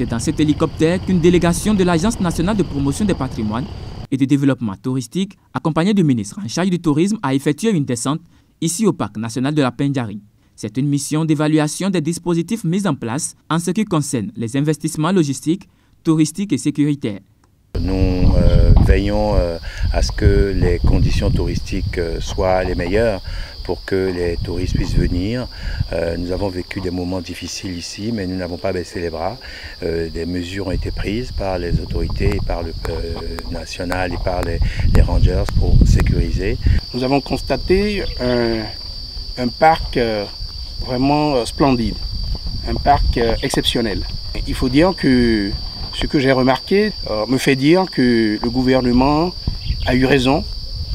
C'est dans cet hélicoptère qu'une délégation de l'Agence nationale de promotion des patrimoines et de développement touristique, accompagnée du ministre en charge du tourisme, a effectué une descente ici au parc national de la Pendjari. C'est une mission d'évaluation des dispositifs mis en place en ce qui concerne les investissements logistiques, touristiques et sécuritaires. Nous euh, veillons euh, à ce que les conditions touristiques euh, soient les meilleures pour que les touristes puissent venir. nous avons vécu des moments difficiles ici, mais nous n'avons pas baissé les bras. des mesures ont été prises par les autorités, par le national et par les, rangers pour sécuriser. Nous avons constaté un, un parc vraiment splendide, un parc exceptionnel. Il faut dire que ce que j'ai remarqué euh, me fait dire que le gouvernement a eu raison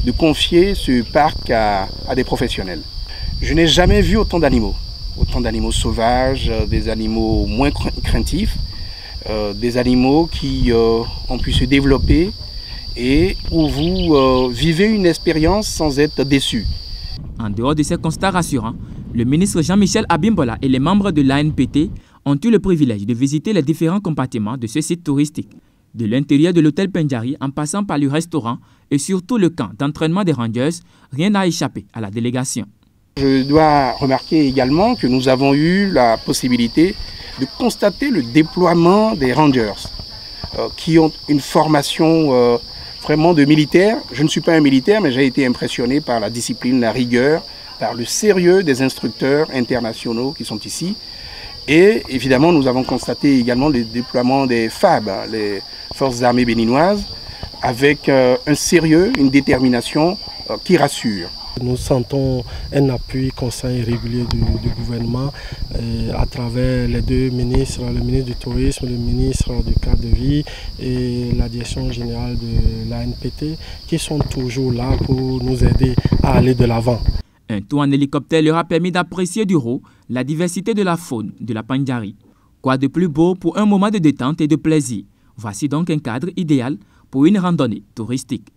de confier ce parc à, des professionnels. Je n'ai jamais vu autant d'animaux, autant d'animaux sauvages, euh, des animaux moins craintifs, euh, des animaux qui ont pu se développer et où vous vivez une expérience sans être déçu. En dehors de ces constats rassurants, le ministre Jean-Michel Abimbola et les membres de l'ANPT ont eu le privilège de visiter les différents compartiments de ce site touristique, de l'intérieur de l'hôtel Pendjari en passant par le restaurant et surtout le camp d'entraînement des Rangers, rien n'a échappé à la délégation. Je dois remarquer également que nous avons eu la possibilité de constater le déploiement des Rangers, euh, qui ont une formation euh, vraiment de militaire. Je ne suis pas un militaire, mais j'ai été impressionné par la discipline, la rigueur, par le sérieux des instructeurs internationaux qui sont ici. Et évidemment, nous avons constaté également le déploiement des FAB, les forces armées béninoises, avec euh, un sérieux, une détermination euh, qui rassure. Nous sentons un appui constant et régulier du, gouvernement euh, à travers les deux ministres, le ministre du Tourisme, le ministre du cadre de vie et la direction générale de l'ANPT qui sont toujours là pour nous aider à aller de l'avant. Un tour en hélicoptère leur a permis d'apprécier du haut la diversité de la faune de la Pandjari. Quoi de plus beau pour un moment de détente et de plaisir? Voici donc un cadre idéal pour une randonnée touristique.